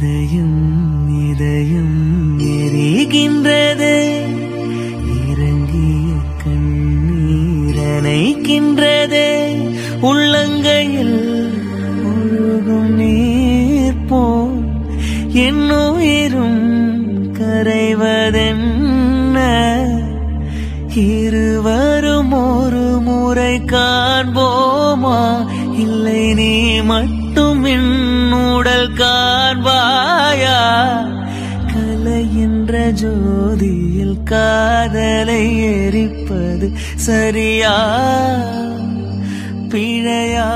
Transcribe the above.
இதயம் இதயம் எரிகின்றது. இறங்கிய கண்ணீரணைக்கின்றது உள்ளங்கையில் ஒழுகும் நீர் போல் என்னுயிரும் கரைவதென்ன? இருவரும் ஒரு முறை காண்போமா? இல்லை நீ மட்டும் என் உடல் கா என்ற ஜோதியில் காதலை எரிப்பது சரியா? பிழையா?